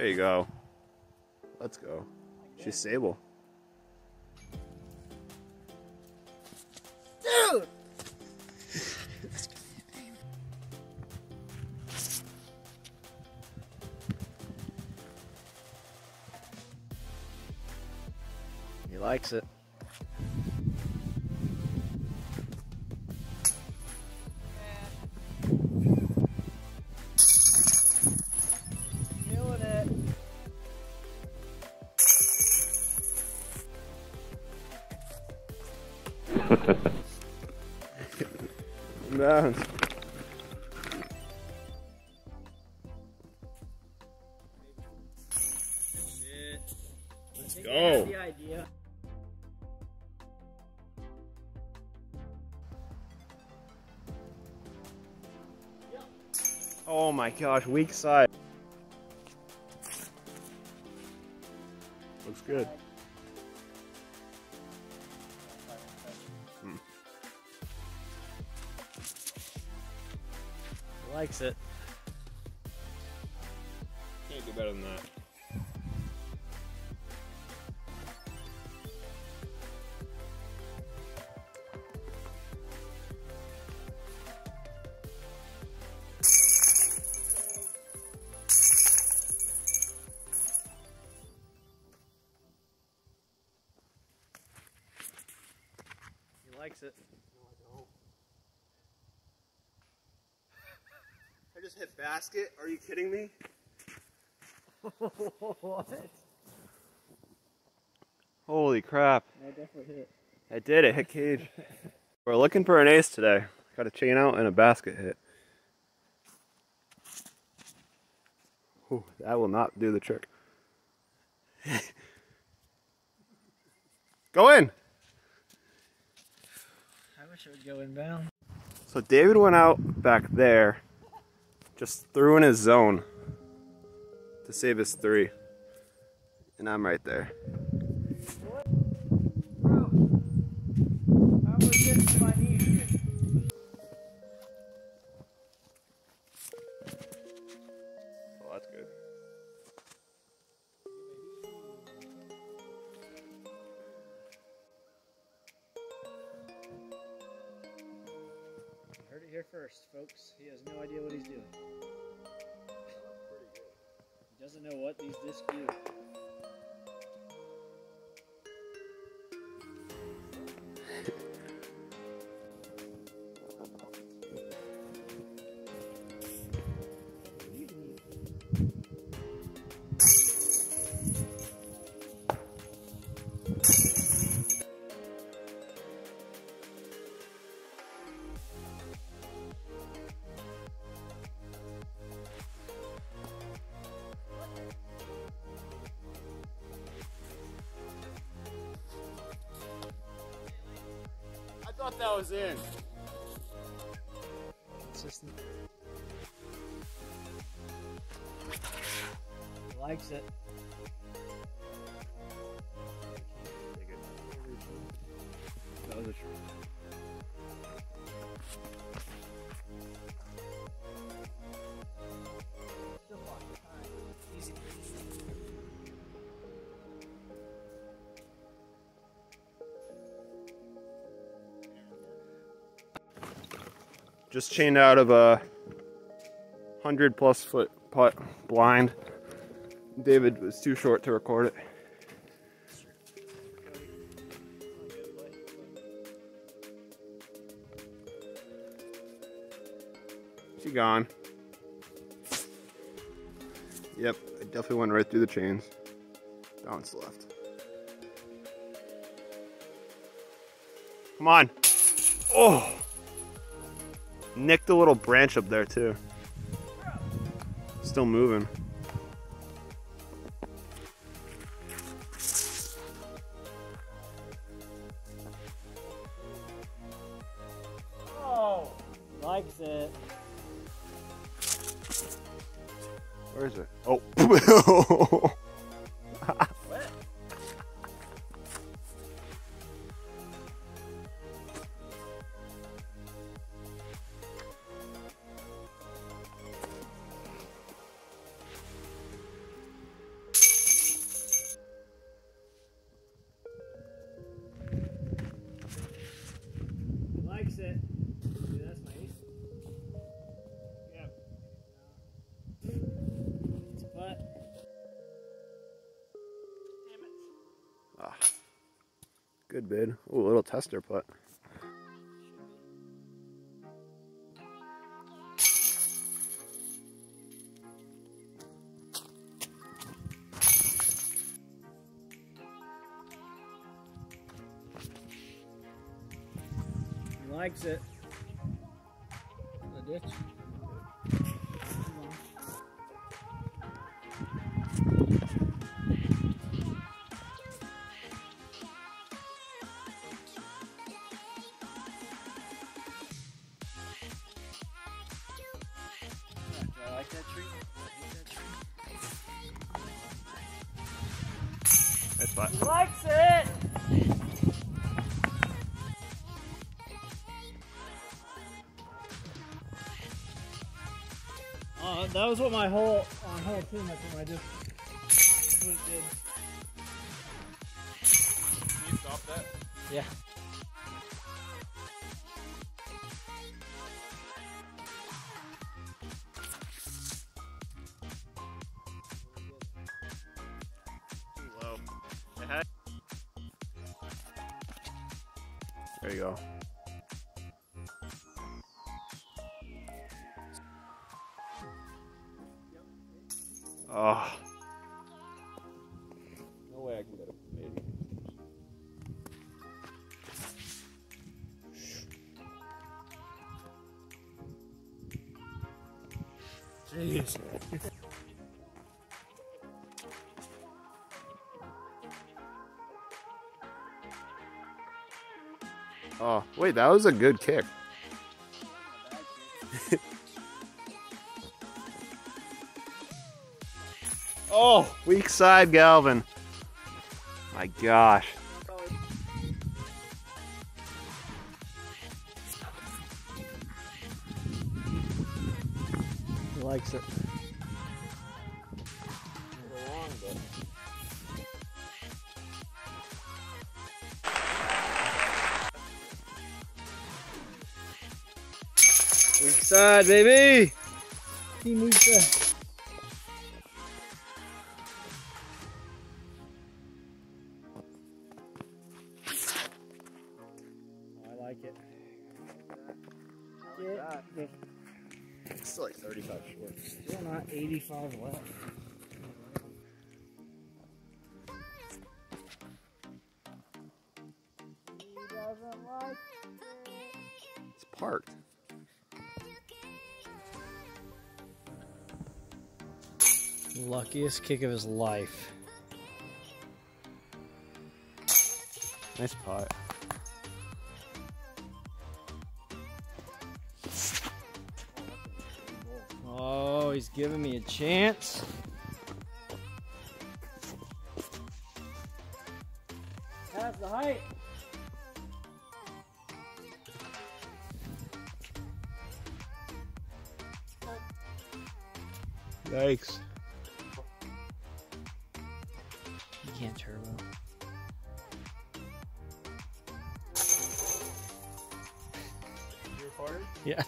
There you go. Let's go. She's Sable. Dude! He likes it. No. Let's go. The idea. Oh my gosh, weak side. Looks good. Likes it. Can't do better than that. He likes it. I just hit basket. Are you kidding me? what? Holy crap. I definitely hit. I did it. Hit cage. We're looking for an ace today. Got a chain out and a basket hit. Whew, that will not do the trick. Go in. I wish it would go inbound. So David went out back there, just threw in his zone to save his three. And I'm right there. Bro, it here first, folks. He has no idea what he's doing. He doesn't know what these discs do. Thought that was in. Consistent. He likes it. That was a tr- Just chained out of a hundred plus foot putt blind. David was too short to record it. She gone. Yep, I definitely went right through the chains. Bounce left. Come on. Oh! Nicked a little branch up there too. Still moving. Oh, likes it. Where is it? Oh. bid. Ooh, a little tester putt. He likes it. The ditch. Nice putt. He likes it! Uh, that was what my whole my whole team. That's what I just that's what it did. Can you stop that? Yeah. There you go. Oh. No way I can get it. Maybe. Jeez. Wait, that was a good kick. oh, weak side, Galvin. My gosh. He likes it. Side, baby. He needs to. I like it. Get, It's like 35 short. Still not 85 left. He doesn't like It's parked. Luckiest kick of his life. Nice pot. Oh, he's giving me a chance. That's the height. Yikes. Turbo. You recording? Yeah.